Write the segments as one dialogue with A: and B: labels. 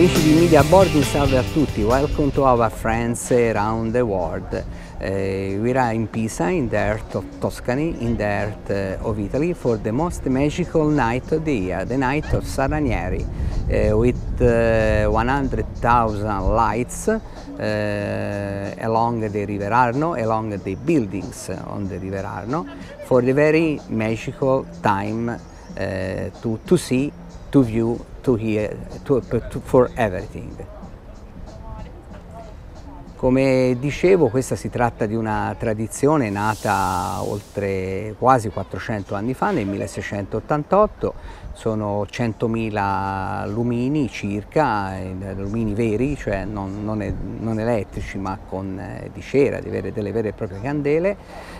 A: Media Boarding salve a tutti, welcome to our friends around the world. Uh, we are in Pisa, in the heart of Tuscany, in the heart uh, of Italy, for the most magical night of the year, the night of Saranieri, uh, with 100,000 lights along the River Arno, along the buildings on the River Arno, for the very magical time to, to see, to view to hear, to, to, for everything. Come dicevo questa si tratta di una tradizione nata oltre quasi 400 anni fa, nel 1688, sono 100.000 lumini circa, lumini veri, cioè non, non, è, non elettrici ma con, eh, di cera, di vere, delle vere e proprie candele,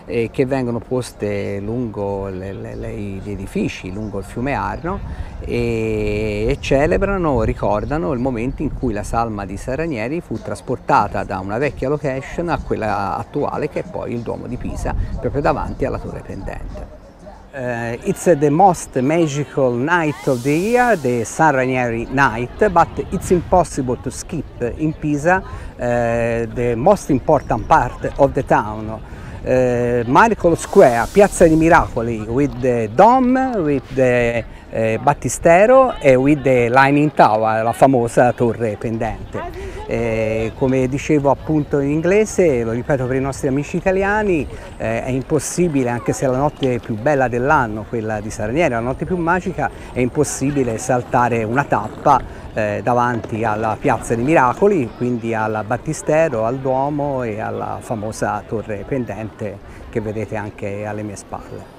A: eh, che vengono poste lungo le, le, le, gli edifici, lungo il fiume Arno e, e celebrano, ricordano il momento in cui la salma di Saranieri fu trasportata da una vecchia location a quella attuale che è poi il Duomo di Pisa, proprio davanti alla torre pendente. Uh, it's uh, the most magical night of the year, the San Ranieri night, but it's impossible to skip in Pisa uh, the most important part of the town. Uh, Miracle Square, Piazza dei Miracoli, with the dome, with the uh, Battistero e with the Lining Tower, la famosa torre pendente. Eh, come dicevo appunto in inglese, lo ripeto per i nostri amici italiani, eh, è impossibile, anche se la notte più bella dell'anno, quella di Saranieri, la notte più magica, è impossibile saltare una tappa eh, davanti alla Piazza dei Miracoli, quindi al Battistero, al Duomo e alla famosa torre pendente che vedete anche alle mie spalle.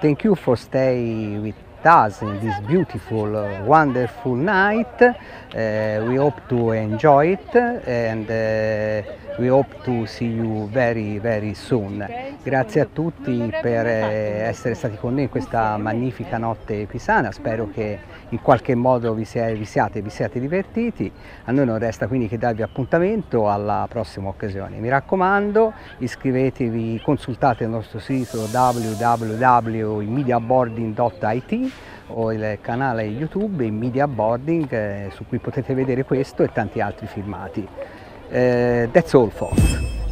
A: Thank you for staying with us in this beautiful, uh, wonderful night. Uh, we hope to enjoy it and uh, we hope to see you very very soon. Grazie a tutti per eh, essere stati con noi in questa magnifica notte pisana, spero che in qualche modo vi, sia, vi, siate, vi siate divertiti, a noi non resta quindi che darvi appuntamento alla prossima occasione. Mi raccomando iscrivetevi, consultate il nostro sito www.mediaboarding.it o il canale YouTube Media Boarding eh, su cui potete vedere questo e tanti altri filmati. Uh, that's all folks.